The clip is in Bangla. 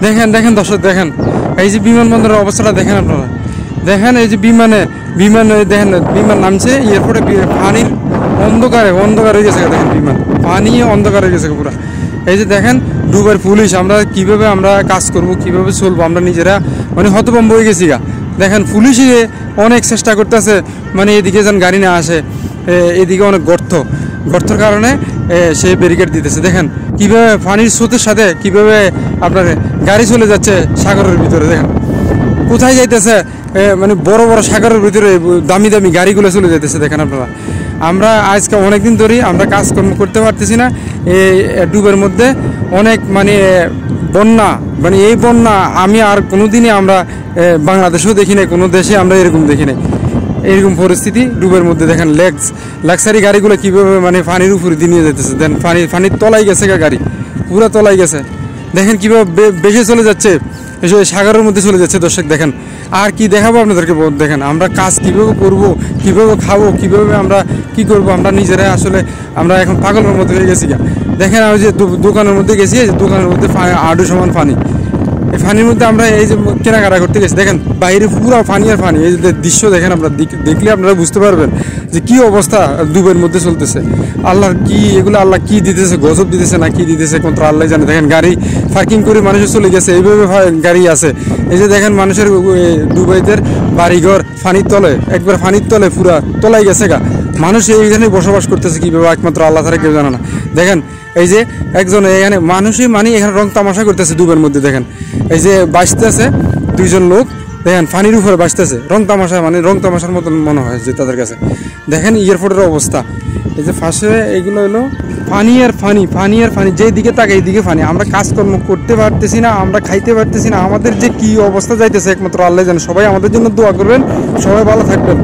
দেখেন দেখেন দর্শক, দেখেন। এই যে বিমানবন্দরের অবস্থাটা দেখেন আপনারা। দেখেন, এই যে বিমানে, বিমান, দেখেন, বিমান নামছে, এয়ারপোর্টে বি- পানির অন্ধকারে, অন্ধকার হয়ে গেছে দেখেন বিমান। পানি অন্ধকার হয়ে গেছে পুরো। এই যে দেখেন ডুবার পুলিশ, আমরা কীভাবে আমরা কাজ করব, কীভাবে চলবো, আমরা নিজেরা মানে হতভম্ব হয়ে গেছি গা। দেখেন, পুলিশই অনেক চেষ্টা করতেছে মানে এদিকে যেন গাড়ি না আসে এদিকে অনেক গর্ত। গর্তর কারণে এ, সে ব্যারিকেড দিতেছে। দেখেন কীভাবে পানির স্রোতের সাথে কীভাবে আপনার গাড়ি চলে যাচ্ছে সাগরের ভিতরে দেখেন। কোথায় যাইতেছে? মানে বড় বড় সাগরের ভিতরে দামি দামি গাড়িগুলো চলে যাইতেছে দেখেন আপনারা। আমরা আজকে অনেকদিন ধরেই আমরা কাজকর্ম করতে পারতেছি না। এই ডুবের মধ্যে অনেক মানে বন্যা মানে এই বন্যা আমি আর কোনোদিনই আমরা বাংলাদেশেও দেখি নাই কোনো দেশে আমরা এরকম দেখি নাই। এইরকম পরিস্থিতি, ডুবের মধ্যে দেখেন লেগস লাক্সারি গাড়িগুলো কীভাবে মানে পানির উপরে দিয়ে নিয়ে যেতেছে দেন পানি, পানির তলাই গেছে গা গাড়ি, পুরো তলাই গেছে। দেখেন কীভাবে বেশি চলে যাচ্ছে এসব সাগরের মধ্যে চলে যাচ্ছে। দর্শক, দেখেন, আর কি দেখাবো আপনাদেরকে দেখেন, আমরা কাজ কীভাবে করব, কীভাবে খাব, কীভাবে আমরা কি করব, আমরা নিজেরাই আসলে, আমরা এখন পাগলের মধ্যে হয়ে গেছি দেখেন আমি যে দোকানের মধ্যে গেছি দোকানের মধ্যে আডু সমান পানি। এই ফানির মধ্যে আমরা এই যে কেনাকাটা করতে গেছি, দেখেন, বাইরে পুরো ফানি আর ফানি। এই যে দৃশ্য দেখেন আপনারা দেখ- দেখলে আপনারা বুঝতে পারবেন যে কি অবস্থা ডুবের মধ্যে চলতেছে। আল্লাহর কি, এগুলো আল্লাহ কি দিতেছে, গজব দিতেছে না কি দিতেছে কোন আল্লাহ জানে। দেখেন, গাড়ি পার্কিং করে মানুষের চলে গেছে, এইভাবে গাড়ি আছে। এই যে দেখেন মানুষের দুবাইদের বাড়িঘর, ফানির তলে, একবার ফানির তলে পুরা তলাই গেছে গা। মানুষ এইখানে বসবাস করতেছে কীভাবে, একমাত্র আল্লাহ তারা কেউ জানে না। দেখেন, এই যে একজন এখানে, মানুষই মানে এখানে রং তামাশা করতেছে দুবের মধ্যে, দেখেন। এই যে বাঁচতেছে দুইজন লোক, দেখেন, ফানির উপরে বাঁচতেছে। রং তামাশা মানে রং তামাশার মতন মনে হয় যে তাদের কাছে। দেখেন এয়ারপোর্টের অবস্থা। এই যে ফাঁসে এগুলো হলো ফানি আর ফানি ফানি আর ফানি যেদিকে তাকে এইদিকে ফানি। আমরা কাজকর্ম করতে পারতেছি না, আমরা খাইতে পারতেছি না, আমাদের যে কি অবস্থা যাইতেছে একমাত্র আল্লাহ জানে। সবাই আমাদের জন্য দোয়া করবেন, সবাই ভালো থাকবেন।